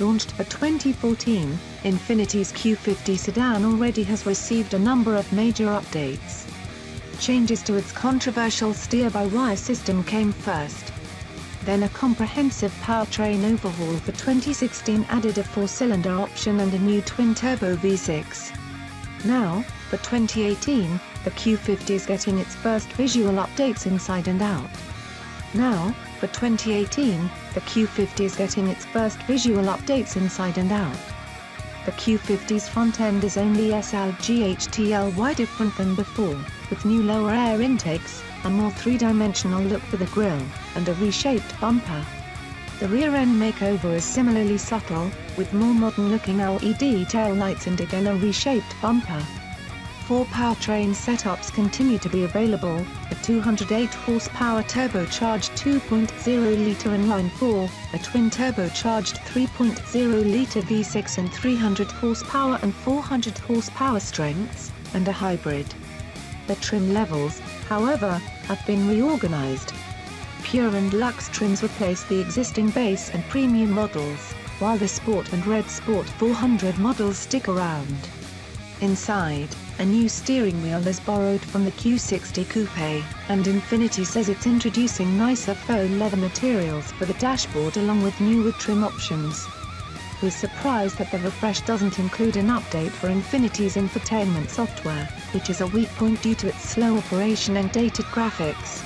Launched for 2014, Infiniti's Q50 sedan already has received a number of major updates. Changes to its controversial steer-by-wire system came first, then a comprehensive powertrain overhaul for 2016 added a four-cylinder option and a new twin-turbo V6. Now, for 2018, the Q50 is getting its first visual updates inside and out. Now, for 2018, the Q50 is getting its first visual updates inside and out. The Q50's front end is only SLGHTLY different than before, with new lower air intakes, a more three-dimensional look for the grille, and a reshaped bumper. The rear end makeover is similarly subtle, with more modern-looking LED tail lights and again a reshaped bumper. Four powertrain setups continue to be available, a 208 horsepower turbocharged 2.0-litre inline-four, a twin-turbocharged 3.0-litre V6 and 300 horsepower and 400 horsepower strengths, and a hybrid. The trim levels, however, have been reorganized. Pure and Luxe trims replace the existing base and premium models, while the Sport and Red Sport 400 models stick around. Inside, a new steering wheel is borrowed from the Q60 Coupe, and Infiniti says it's introducing nicer faux leather materials for the dashboard along with new wood trim options. We're surprised that the refresh doesn't include an update for Infiniti's infotainment software, which is a weak point due to its slow operation and dated graphics.